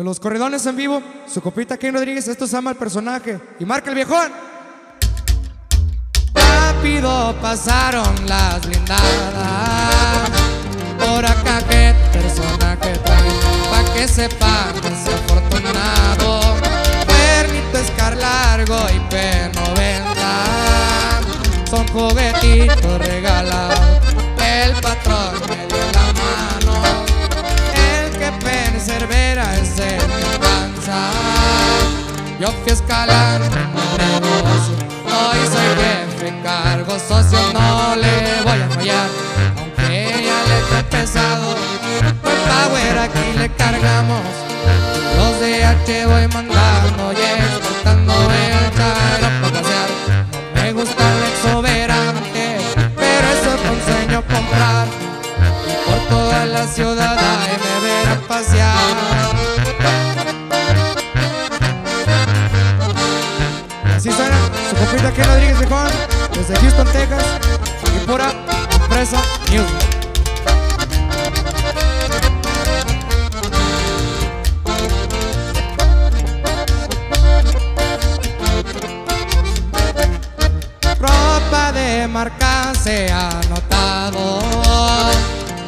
De los corridones en vivo, su copita Ken Rodríguez, esto se llama el personaje. Y marca el viejón. Rápido pasaron las blindadas. Por acá qué personaje trae, pa' que sepan que es afortunado. Escar largo y P90 son juguetitos regalados. Yo fui el negocio. Hoy soy jefe, cargo socio, no le voy a fallar. Aunque ya le fue pesado, pues power aquí le cargamos. Los de H voy mandando y exportando el carro para pasear. Me gusta el exuberante, pero eso conseño comprar. Y por toda la ciudad ahí me verán pasear. Así suena su compita Ken Rodríguez de Juan, desde Houston, Texas, y pura empresa de marca se ha notado.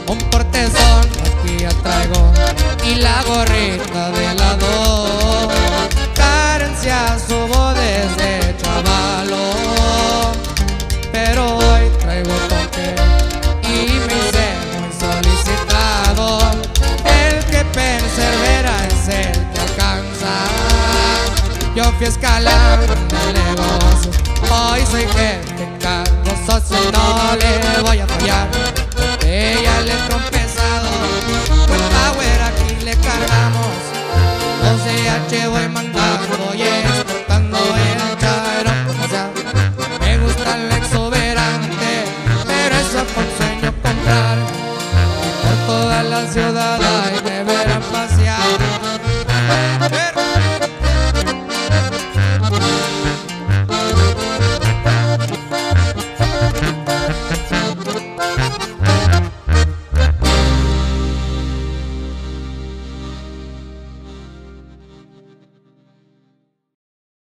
Un portezón aquí ya traigo y la gorrita de lado. Escalando en el negocio. Hoy soy jefe, cargo socio, no le voy a fallar. Ya le he pesado. Con power aquí le cargamos. Los de H voy mandando y es